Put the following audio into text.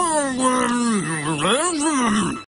抱过